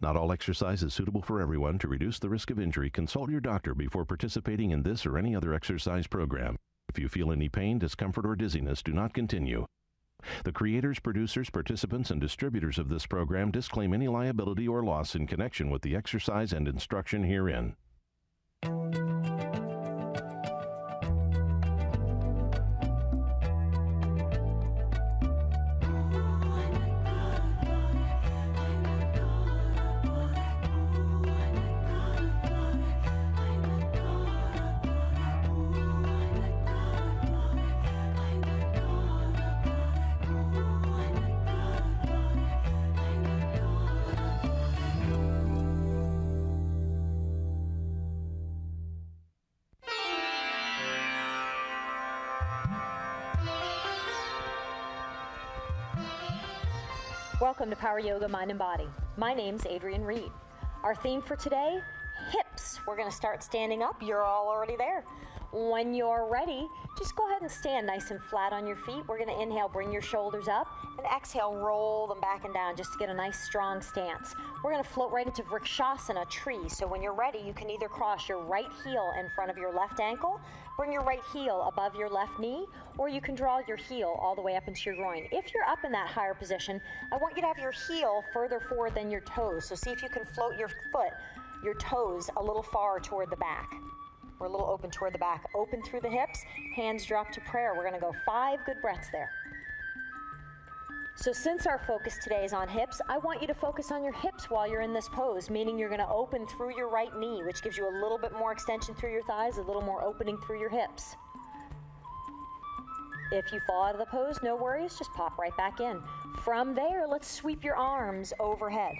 Not all exercise is suitable for everyone. To reduce the risk of injury, consult your doctor before participating in this or any other exercise program. If you feel any pain, discomfort, or dizziness, do not continue. The creators, producers, participants, and distributors of this program disclaim any liability or loss in connection with the exercise and instruction herein. Welcome to Power Yoga Mind and Body. My name's Adrienne Reed. Our theme for today hips. We're going to start standing up. You're all already there. When you're ready, just go ahead and stand nice and flat on your feet. We're going to inhale, bring your shoulders up, and exhale, roll them back and down just to get a nice strong stance. We're going to float right into Vrikshasana, tree. So when you're ready, you can either cross your right heel in front of your left ankle, bring your right heel above your left knee, or you can draw your heel all the way up into your groin. If you're up in that higher position, I want you to have your heel further forward than your toes. So see if you can float your foot, your toes a little far toward the back. We're a little open toward the back. Open through the hips, hands drop to prayer. We're going to go five good breaths there. So, since our focus today is on hips, I want you to focus on your hips while you're in this pose, meaning you're going to open through your right knee, which gives you a little bit more extension through your thighs, a little more opening through your hips. If you fall out of the pose, no worries, just pop right back in. From there, let's sweep your arms overhead.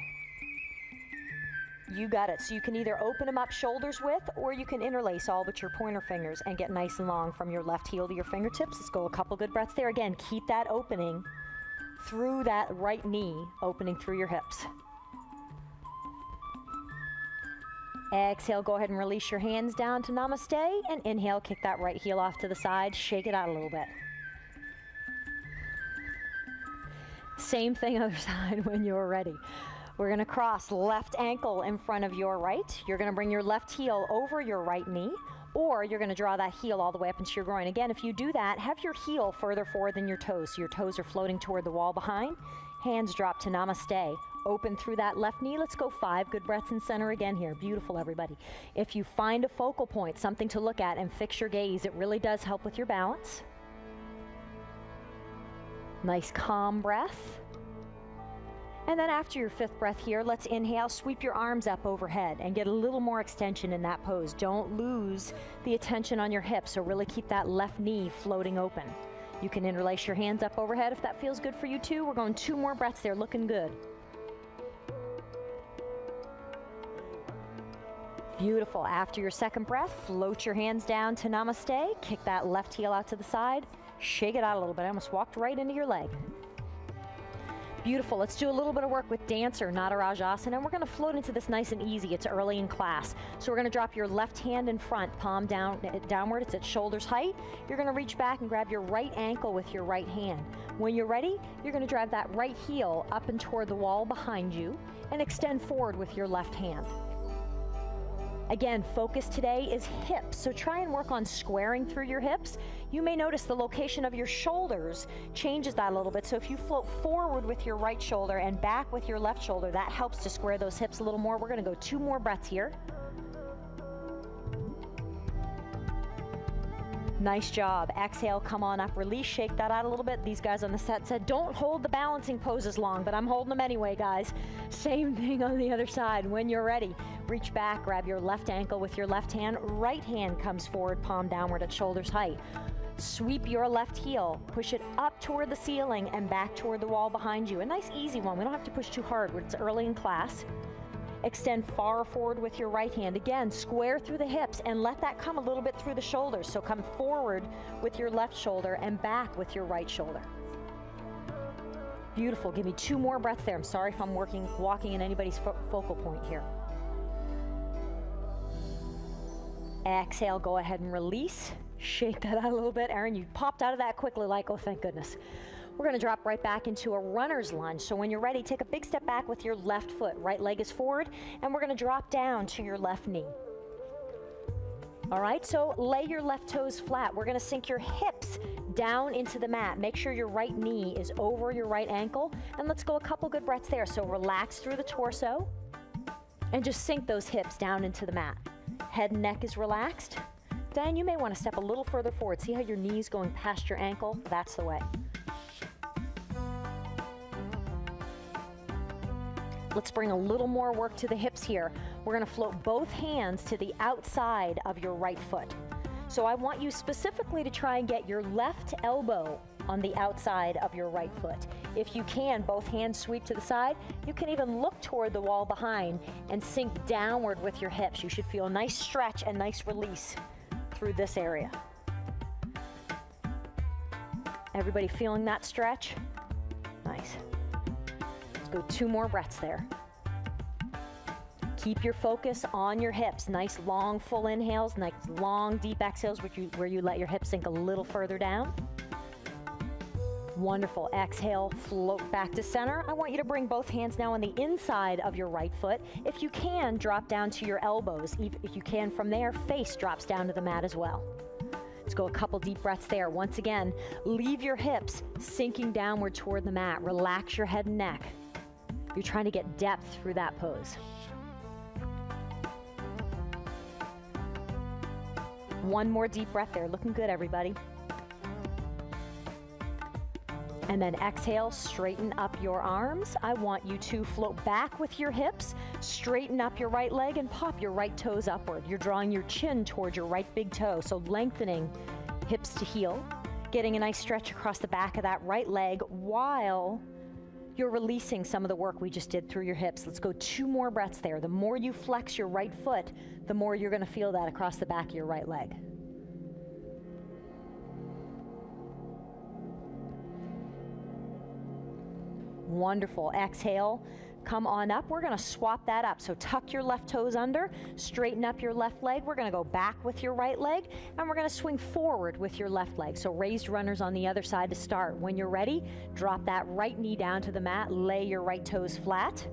You got it. So you can either open them up shoulders width or you can interlace all but your pointer fingers and get nice and long from your left heel to your fingertips. Let's go a couple good breaths there. Again, keep that opening through that right knee, opening through your hips. Exhale, go ahead and release your hands down to namaste. And inhale, kick that right heel off to the side, shake it out a little bit. Same thing other side when you're ready. We're to cross left ankle in front of your right. You're to bring your left heel over your right knee, or you're going to draw that heel all the way up into your groin. Again, if you do that, have your heel further forward than your toes. So your toes are floating toward the wall behind. Hands drop to namaste. Open through that left knee. Let's go five good breaths in center again here. Beautiful, everybody. If you find a focal point, something to look at, and fix your gaze, it really does help with your balance. Nice calm breath. And then after your fifth breath here, let's inhale, sweep your arms up overhead and get a little more extension in that pose. Don't lose the attention on your hips, so really keep that left knee floating open. You can interlace your hands up overhead if that feels good for you too. We're going two more breaths there, looking good. Beautiful. After your second breath, float your hands down to namaste. Kick that left heel out to the side. Shake it out a little bit. I almost walked right into your leg. Beautiful. Let's do a little bit of work with Dancer, Natarajasana, and we're going to float into this nice and easy. It's early in class. So we're going to drop your left hand in front, palm down, eh, downward. It's at shoulder's height. You're going to reach back and grab your right ankle with your right hand. When you're ready, you're going to drive that right heel up and toward the wall behind you and extend forward with your left hand. Again, focus today is hips, so try and work on squaring through your hips. You may notice the location of your shoulders changes that a little bit. So if you float forward with your right shoulder and back with your left shoulder, that helps to square those hips a little more. We're gonna go two more breaths here. Nice job. Exhale, come on up, release, shake that out a little bit. These guys on the set said, don't hold the balancing poses long, but I'm holding them anyway, guys. Same thing on the other side. When you're ready, reach back, grab your left ankle with your left hand. Right hand comes forward, palm downward at shoulder's height. Sweep your left heel, push it up toward the ceiling and back toward the wall behind you. A nice easy one. We don't have to push too hard. It's early in class. Extend far forward with your right hand. Again, square through the hips and let that come a little bit through the shoulders. So come forward with your left shoulder and back with your right shoulder. Beautiful. Give me two more breaths there. I'm sorry if I'm working, walking in anybody's fo focal point here. Exhale, go ahead and release. Shake that out a little bit. Aaron, you popped out of that quickly like, oh, thank goodness. We're going to drop right back into a runner's lunge. So when you're ready, take a big step back with your left foot. Right leg is forward, and we're going to drop down to your left knee. All right, so lay your left toes flat. We're going to sink your hips down into the mat. Make sure your right knee is over your right ankle. And let's go a couple good breaths there. So relax through the torso and just sink those hips down into the mat. Head and neck is relaxed. Diane, you may want to step a little further forward. See how your knee's going past your ankle? That's the way. Let's bring a little more work to the hips here. We're going to float both hands to the outside of your right foot. So I want you specifically to try and get your left elbow on the outside of your right foot. If you can, both hands sweep to the side. You can even look toward the wall behind and sink downward with your hips. You should feel a nice stretch and nice release through this area. Everybody feeling that stretch? Let's go two more breaths there. Keep your focus on your hips. Nice long full inhales, nice long deep exhales where you, where you let your hips sink a little further down. Wonderful. Exhale, float back to center. I want you to bring both hands now on the inside of your right foot. If you can, drop down to your elbows. If you can, from there, face drops down to the mat as well. Let's go a couple deep breaths there. Once again, leave your hips sinking downward toward the mat. Relax your head and neck. You're trying to get depth through that pose. One more deep breath there. Looking good, everybody. And then exhale, straighten up your arms. I want you to float back with your hips, straighten up your right leg, and pop your right toes upward. You're drawing your chin towards your right big toe, so lengthening hips to heel, getting a nice stretch across the back of that right leg while you're releasing some of the work we just did through your hips. Let's go two more breaths there. The more you flex your right foot, the more you're going to feel that across the back of your right leg. Wonderful. Exhale. Come on up. We're going to swap that up. So tuck your left toes under, straighten up your left leg. We're going to go back with your right leg, and we're going to swing forward with your left leg. So raised runners on the other side to start. When you're ready, drop that right knee down to the mat, lay your right toes flat.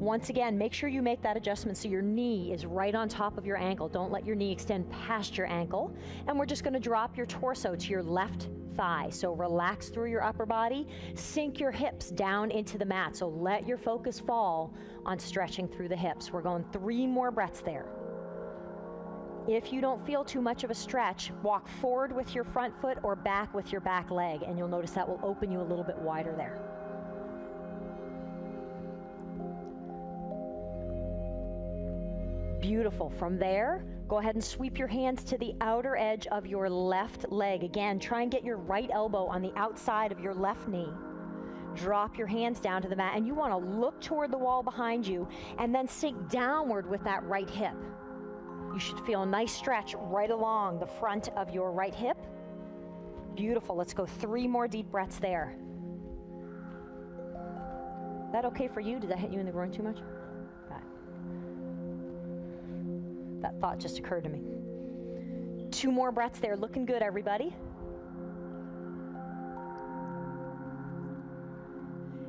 Once again, make sure you make that adjustment so your knee is right on top of your ankle. Don't let your knee extend past your ankle. And we're just going to drop your torso to your left thigh. So relax through your upper body, sink your hips down into the mat. So let your focus fall on stretching through the hips. We're going three more breaths there. If you don't feel too much of a stretch, walk forward with your front foot or back with your back leg, and you'll notice that will open you a little bit wider there. Beautiful. From there, go ahead and sweep your hands to the outer edge of your left leg. Again, try and get your right elbow on the outside of your left knee. Drop your hands down to the mat, and you want to look toward the wall behind you and then sink downward with that right hip. You should feel a nice stretch right along the front of your right hip. Beautiful. Let's go three more deep breaths there. That okay for you? Did that hit you in the groin too much? That thought just occurred to me. Two more breaths there. Looking good, everybody.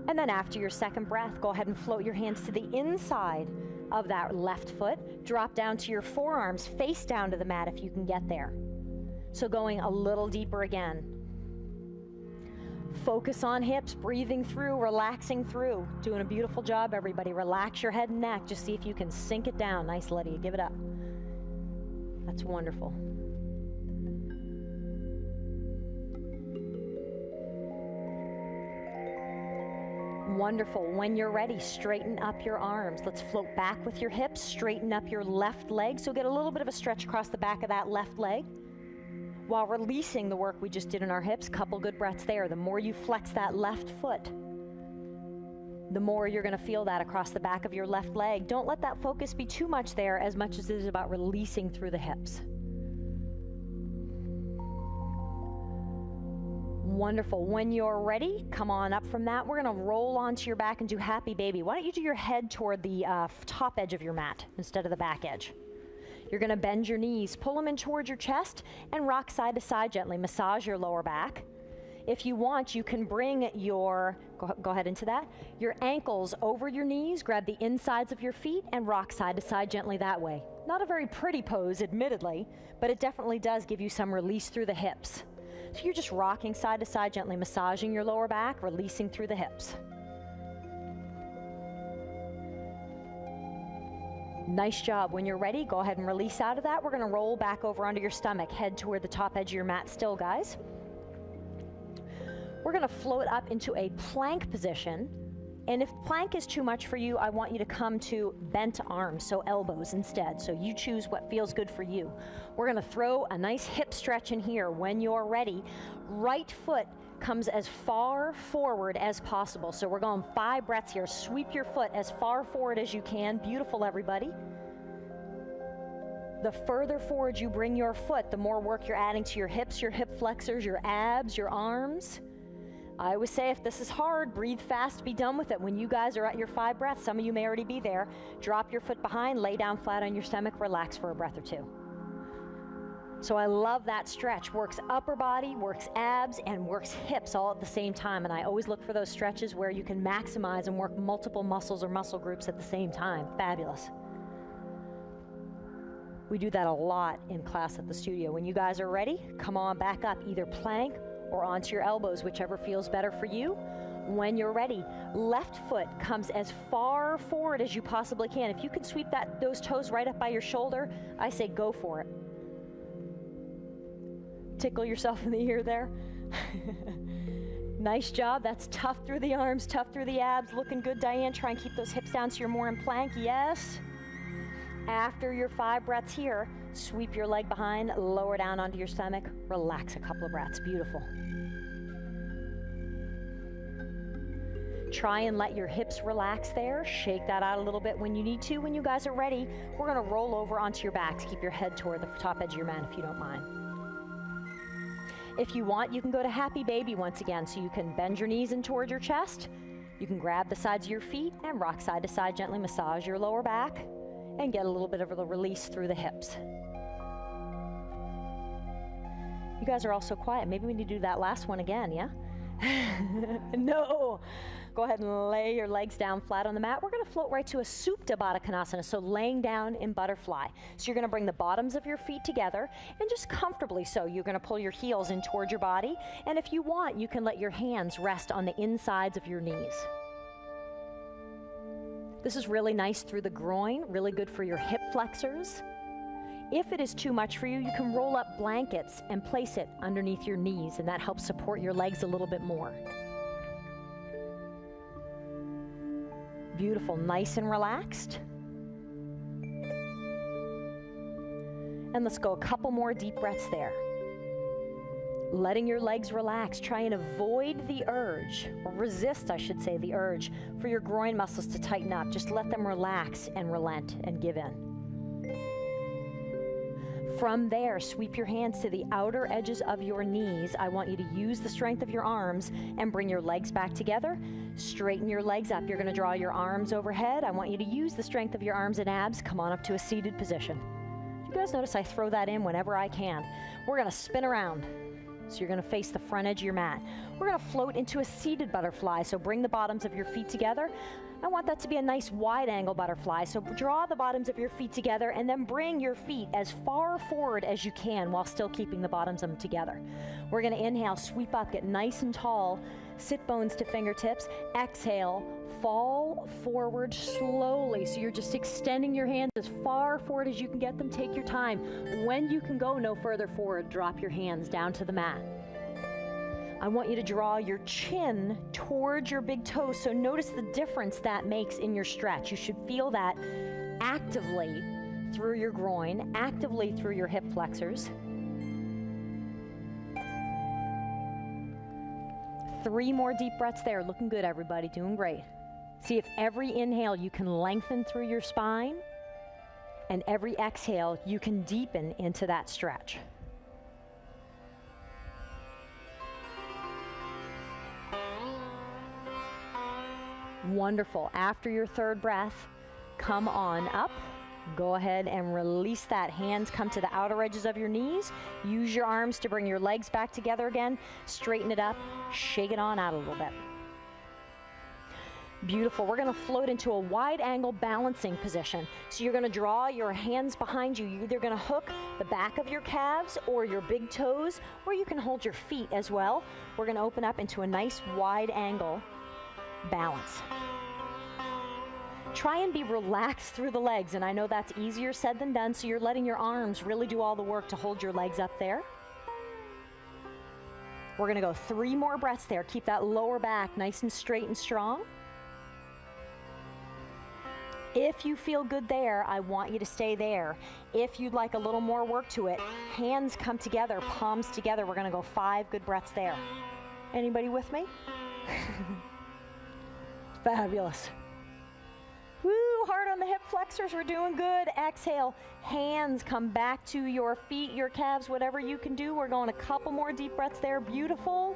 And then after your second breath, go ahead and float your hands to the inside of that left foot. Drop down to your forearms, face down to the mat if you can get there. So going a little deeper again. Focus on hips, breathing through, relaxing through. Doing a beautiful job, everybody. Relax your head and neck. Just see if you can sink it down. Nice, Lydia. Give it up. That's wonderful. Wonderful. When you're ready, straighten up your arms. Let's float back with your hips, straighten up your left leg. So get a little bit of a stretch across the back of that left leg while releasing the work we just did in our hips. Couple good breaths there. The more you flex that left foot, the more you're going to feel that across the back of your left leg. Don't let that focus be too much there as much as it is about releasing through the hips. Wonderful. When you're ready, come on up from that. We're going to roll onto your back and do happy baby. Why don't you do your head toward the uh, top edge of your mat instead of the back edge? You're going to bend your knees, pull them in towards your chest, and rock side to side gently. Massage your lower back. If you want, you can bring your, go, go, ahead into that, your ankles over your knees, grab the insides of your feet, and rock side to side gently that way. Not a very pretty pose, admittedly, but it definitely does give you some release through the hips. So you're just rocking side to side, gently massaging your lower back, releasing through the hips. Nice job. When you're ready, go ahead and release out of that. We're going to roll back over onto your stomach, head toward the top edge of your mat still, guys. We're going to float up into a plank position. And if plank is too much for you, I want you to come to bent arms, so elbows instead. So you choose what feels good for you. We're going to throw a nice hip stretch in here when you're ready. Right foot comes as far forward as possible. So we're going five breaths here. Sweep your foot as far forward as you can. Beautiful, everybody. The further forward you bring your foot, the more work you're adding to your hips, your hip flexors, your abs, your arms. I always say if this is hard, breathe fast, be done with it. When you guys are at your five breaths, some of you may already be there, drop your foot behind, lay down flat on your stomach, relax for a breath or two. So I love that stretch. Works upper body, works abs, and works hips all at the same time. And I always look for those stretches where you can maximize and work multiple muscles or muscle groups at the same time. Fabulous. We do that a lot in class at the studio. When you guys are ready, come on back up, either plank or onto your elbows, whichever feels better for you. When you're ready, left foot comes as far forward as you possibly can. If you can sweep that those toes right up by your shoulder, I say go for it. Tickle yourself in the ear there. nice job. That's tough through the arms, tough through the abs. Looking good, Diane. Try and keep those hips down so you're more in plank. Yes. After your five breaths here, sweep your leg behind, lower down onto your stomach, relax a couple of breaths. Beautiful. Try and let your hips relax there. Shake that out a little bit when you need to. When you guys are ready, we're going to roll over onto your backs. Keep your head toward the top edge of your mat if you don't mind. If you want, you can go to happy baby once again. So you can bend your knees in toward your chest. You can grab the sides of your feet and rock side to side, gently massage your lower back and get a little bit of a release through the hips. You guys are all so quiet. Maybe we need to do that last one again, yeah? no. Go ahead and lay your legs down flat on the mat. We're going to float right to a Supta Baddha Konasana, so laying down in butterfly. So you're going to bring the bottoms of your feet together and just comfortably so. You're going to pull your heels in toward your body. And if you want, you can let your hands rest on the insides of your knees. This is really nice through the groin, really good for your hip flexors. If it is too much for you, you can roll up blankets and place it underneath your knees, and that helps support your legs a little bit more. Beautiful, nice and relaxed. And let's go a couple more deep breaths there letting your legs relax. Try and avoid the urge, or resist, I should say, the urge for your groin muscles to tighten up. Just let them relax and relent and give in. From there, sweep your hands to the outer edges of your knees. I want you to use the strength of your arms and bring your legs back together. Straighten your legs up. You're going to draw your arms overhead. I want you to use the strength of your arms and abs. Come on up to a seated position. You guys notice I throw that in whenever I can. We're going to spin around. So you're going to face the front edge of your mat. We're going to float into a seated butterfly. So bring the bottoms of your feet together. I want that to be a nice wide angle butterfly. So draw the bottoms of your feet together and then bring your feet as far forward as you can while still keeping the bottoms of them together. We're going to inhale, sweep up, get nice and tall, sit bones to fingertips. Exhale, fall forward slowly. So you're just extending your hands as far forward as you can get them. Take your time. When you can go no further forward, drop your hands down to the mat. I want you to draw your chin towards your big toe. So notice the difference that makes in your stretch. You should feel that actively through your groin, actively through your hip flexors. Three more deep breaths there. Looking good, everybody. Doing great. See if every inhale you can lengthen through your spine, and every exhale you can deepen into that stretch. Wonderful. After your third breath, come on up. Go ahead and release that. Hands come to the outer edges of your knees. Use your arms to bring your legs back together again. Straighten it up. Shake it on out a little bit. Beautiful. We're going to float into a wide angle balancing position. So you're going to draw your hands behind you. You're either going to hook the back of your calves or your big toes, or you can hold your feet as well. We're going to open up into a nice wide angle balance. Try and be relaxed through the legs, and I know that's easier said than done, so you're letting your arms really do all the work to hold your legs up there. We're to go three more breaths there. Keep that lower back nice and straight and strong. If you feel good there, I want you to stay there. If you'd like a little more work to it, hands come together, palms together. We're to go five good breaths there. Anybody with me? Fabulous. Woo, hard on the hip flexors. We're doing good. Exhale. Hands come back to your feet, your calves, whatever you can do. We're going a couple more deep breaths there. Beautiful.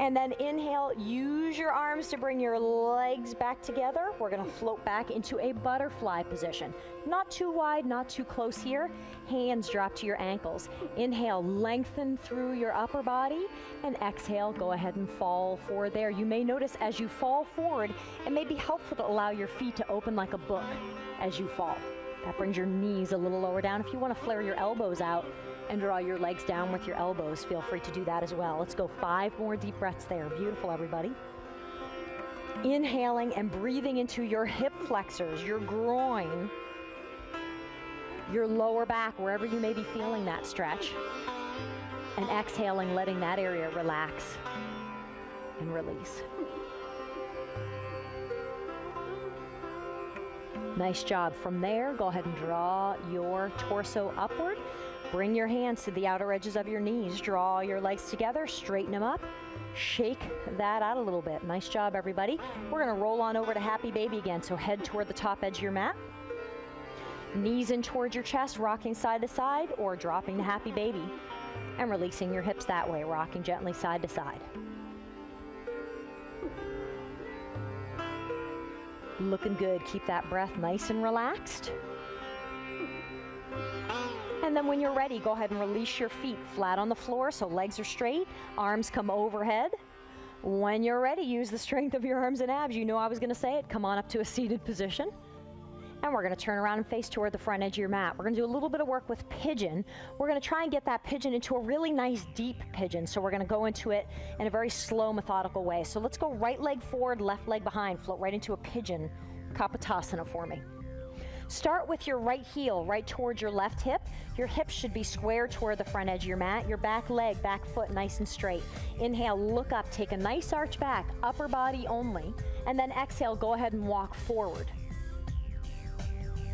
And then inhale, use your arms to bring your legs back together. We're gonna float back into a butterfly position. Not too wide, not too close here. Hands drop to your ankles. Inhale, lengthen through your upper body. And exhale, go ahead and fall forward there. You may notice as you fall forward, it may be helpful to allow your feet to open like a book as you fall. That brings your knees a little lower down. If you wanna flare your elbows out, and draw your legs down with your elbows. Feel free to do that as well. Let's go five more deep breaths there. Beautiful, everybody. Inhaling and breathing into your hip flexors, your groin, your lower back, wherever you may be feeling that stretch. And exhaling, letting that area relax and release. Nice job. From there, go ahead and draw your torso upward. Bring your hands to the outer edges of your knees. Draw your legs together, straighten them up. Shake that out a little bit. Nice job, everybody. We're going to roll on over to Happy Baby again. So head toward the top edge of your mat. Knees in towards your chest, rocking side to side, or dropping to Happy Baby. And releasing your hips that way, rocking gently side to side. Looking good. Keep that breath nice and relaxed. And then when you're ready, go ahead and release your feet flat on the floor so legs are straight, arms come overhead. When you're ready, use the strength of your arms and abs. You know I was going to say it. Come on up to a seated position. And we're going to turn around and face toward the front edge of your mat. We're going to do a little bit of work with pigeon. We're going to try and get that pigeon into a really nice deep pigeon. So we're going to go into it in a very slow, methodical way. So let's go right leg forward, left leg behind. Float right into a pigeon Kapotasana for me. Start with your right heel right towards your left hip. Your hips should be square toward the front edge of your mat. Your back leg, back foot nice and straight. Inhale, look up, take a nice arch back, upper body only. And then exhale, go ahead and walk forward.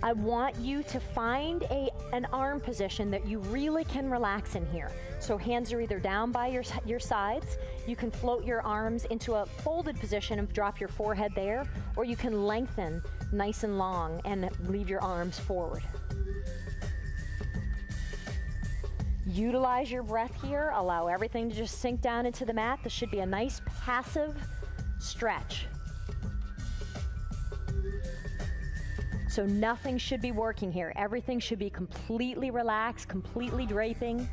I want you to find a, an arm position that you really can relax in here. So hands are either down by your, your sides, you can float your arms into a folded position and drop your forehead there, or you can lengthen nice and long and leave your arms forward. Utilize your breath here. Allow everything to just sink down into the mat. This should be a nice passive stretch. So nothing should be working here. Everything should be completely relaxed, completely draping,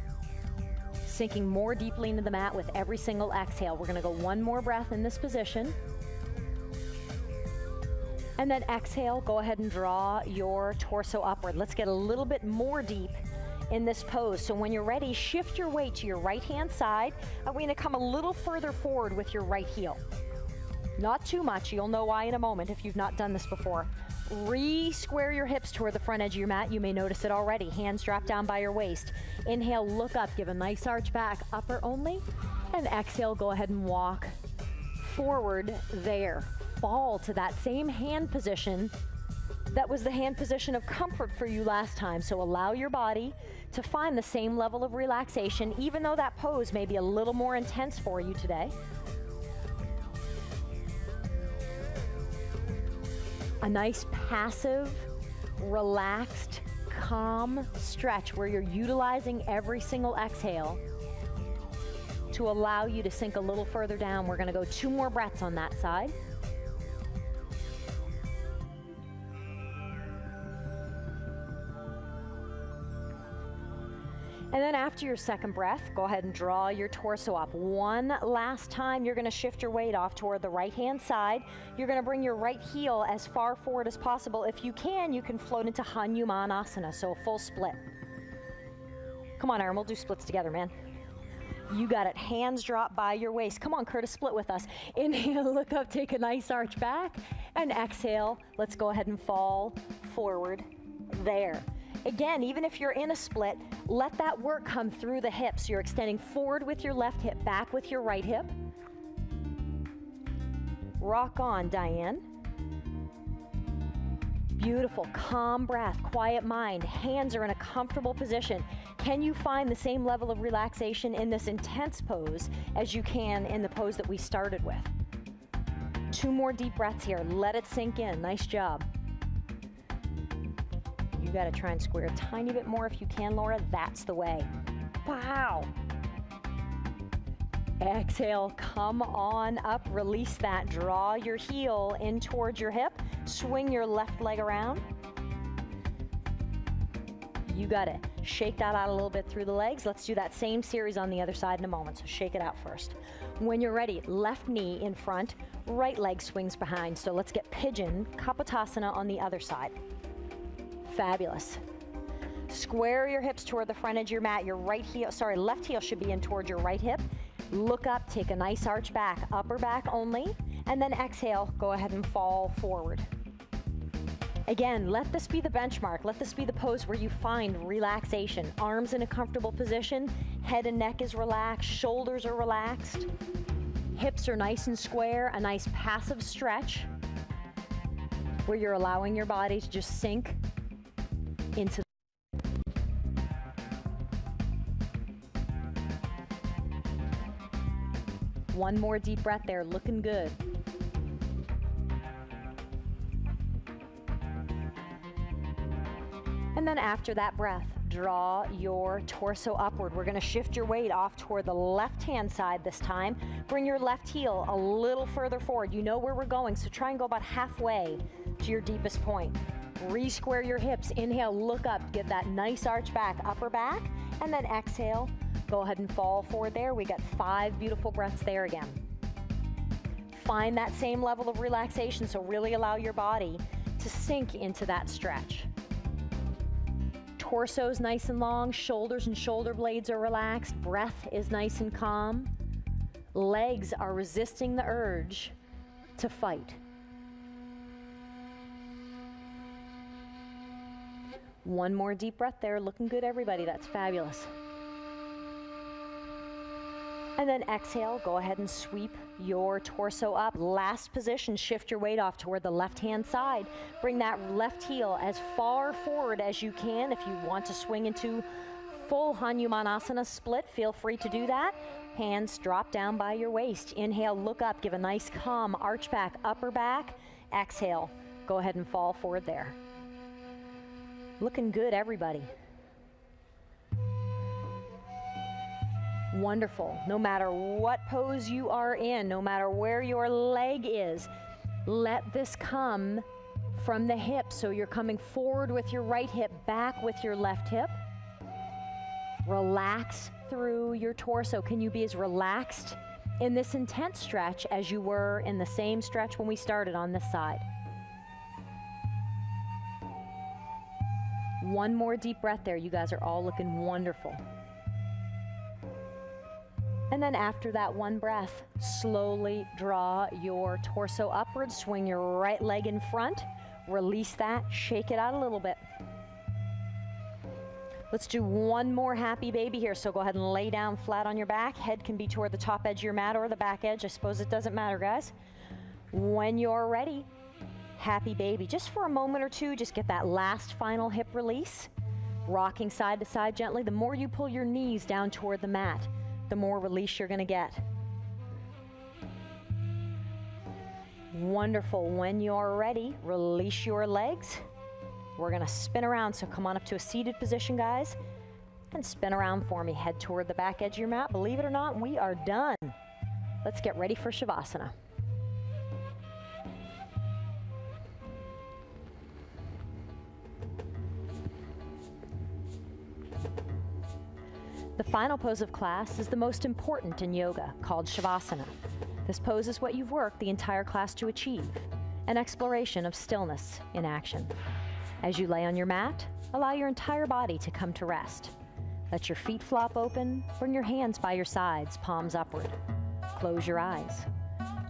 sinking more deeply into the mat with every single exhale. We're going to go one more breath in this position. And then exhale, go ahead and draw your torso upward. Let's get a little bit more deep in this pose. So when you're ready, shift your weight to your right hand side. And we're gonna come a little further forward with your right heel. Not too much, you'll know why in a moment if you've not done this before. Re-square your hips toward the front edge of your mat. You may notice it already. Hands drop down by your waist. Inhale, look up, give a nice arch back, upper only. And exhale, go ahead and walk forward there fall to that same hand position that was the hand position of comfort for you last time. So allow your body to find the same level of relaxation, even though that pose may be a little more intense for you today. A nice passive, relaxed, calm stretch where you're utilizing every single exhale to allow you to sink a little further down. We're going to go two more breaths on that side. And then after your second breath, go ahead and draw your torso up. One last time, you're gonna shift your weight off toward the right hand side. You're gonna bring your right heel as far forward as possible. If you can, you can float into Hanumanasana, so a full split. Come on, Aaron, we'll do splits together, man. You got it. Hands drop by your waist. Come on, Curtis, split with us. Inhale, look up, take a nice arch back. And exhale, let's go ahead and fall forward there. Again, even if you're in a split, let that work come through the hips. You're extending forward with your left hip, back with your right hip. Rock on, Diane. Beautiful, calm breath, quiet mind. Hands are in a comfortable position. Can you find the same level of relaxation in this intense pose as you can in the pose that we started with? Two more deep breaths here. Let it sink in. Nice job. Got to try and square a tiny bit more if you can, Laura. That's the way. Wow. Exhale, come on up, release that. Draw your heel in towards your hip. Swing your left leg around. You got it. Shake that out a little bit through the legs. Let's do that same series on the other side in a moment. So shake it out first. When you're ready, left knee in front, right leg swings behind. So let's get pigeon Kapotasana on the other side. Fabulous. Square your hips toward the front edge of your mat. Your right heel, sorry, left heel should be in towards your right hip. Look up, take a nice arch back, upper back only, and then exhale, go ahead and fall forward. Again, let this be the benchmark. Let this be the pose where you find relaxation. Arms in a comfortable position, head and neck is relaxed, shoulders are relaxed, hips are nice and square, a nice passive stretch where you're allowing your body to just sink into One more deep breath there, looking good. And then after that breath, draw your torso upward. We're going to shift your weight off toward the left hand side this time. Bring your left heel a little further forward. You know where we're going, so try and go about halfway to your deepest point. Re-square your hips. Inhale, look up, get that nice arch back, upper back, and then exhale, go ahead and fall forward there. We got five beautiful breaths there again. Find that same level of relaxation, so really allow your body to sink into that stretch. Torso's nice and long, shoulders and shoulder blades are relaxed, breath is nice and calm. Legs are resisting the urge to fight. One more deep breath there. Looking good, everybody. That's fabulous. And then exhale, go ahead and sweep your torso up. Last position, shift your weight off toward the left hand side. Bring that left heel as far forward as you can. If you want to swing into full Hanumanasana split, feel free to do that. Hands drop down by your waist. Inhale, look up, give a nice calm arch back, upper back. Exhale, go ahead and fall forward there. Looking good, everybody. Wonderful. No matter what pose you are in, no matter where your leg is, let this come from the hip. So you're coming forward with your right hip, back with your left hip. Relax through your torso. Can you be as relaxed in this intense stretch as you were in the same stretch when we started on this side? One more deep breath there. You guys are all looking wonderful. And then after that one breath, slowly draw your torso upward, swing your right leg in front, release that, shake it out a little bit. Let's do one more happy baby here. So go ahead and lay down flat on your back. Head can be toward the top edge of your mat or the back edge. I suppose it doesn't matter, guys. When you're ready, happy baby. Just for a moment or two, just get that last final hip release. Rocking side to side gently. The more you pull your knees down toward the mat, the more release you're going to get. Wonderful. When you're ready, release your legs. We're going to spin around. So come on up to a seated position, guys, and spin around for me. Head toward the back edge of your mat. Believe it or not, we are done. Let's get ready for Shavasana. The final pose of class is the most important in yoga, called Shavasana. This pose is what you've worked the entire class to achieve an exploration of stillness in action. As you lay on your mat, allow your entire body to come to rest. Let your feet flop open, bring your hands by your sides, palms upward. Close your eyes.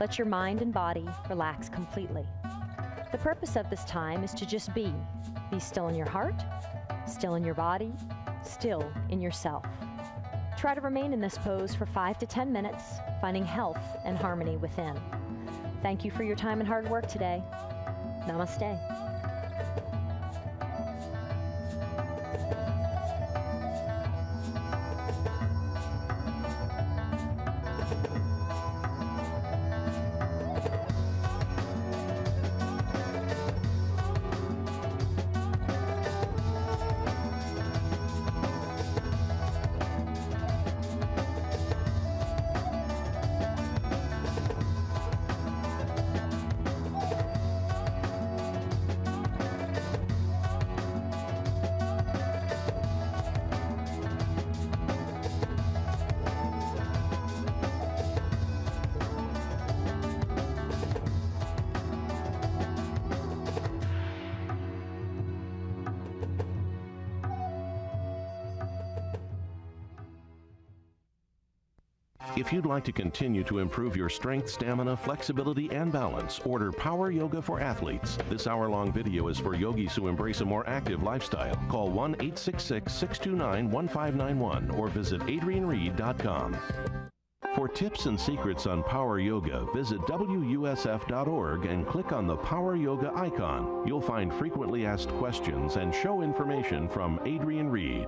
Let your mind and body relax completely. The purpose of this time is to just be. Be still in your heart, still in your body, still in yourself. Try to remain in this pose for 5 to 10 minutes, finding health and harmony within. Thank you for your time and hard work today. Namaste. If you'd like to continue to improve your strength, stamina, flexibility, and balance, order Power Yoga for Athletes. This hour long video is for yogis who embrace a more active lifestyle. Call 1 866 629 1591 or visit AdrianReed.com. For tips and secrets on Power Yoga, visit WUSF.org and click on the Power Yoga icon. You'll find frequently asked questions and show information from Adrian Reed.